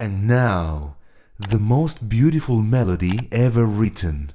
And now, the most beautiful melody ever written.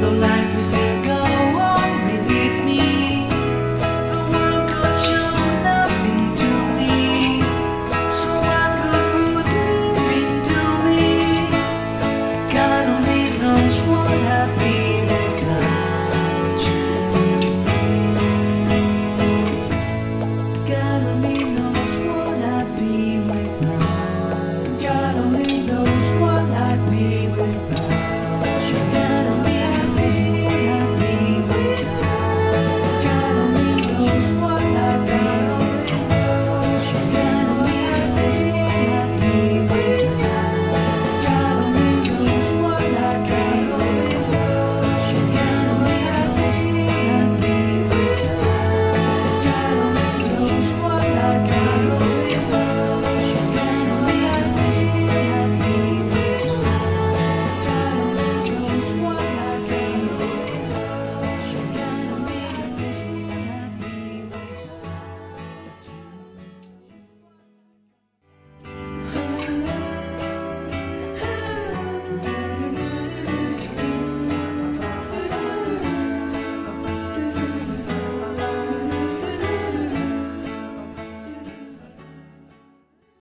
The life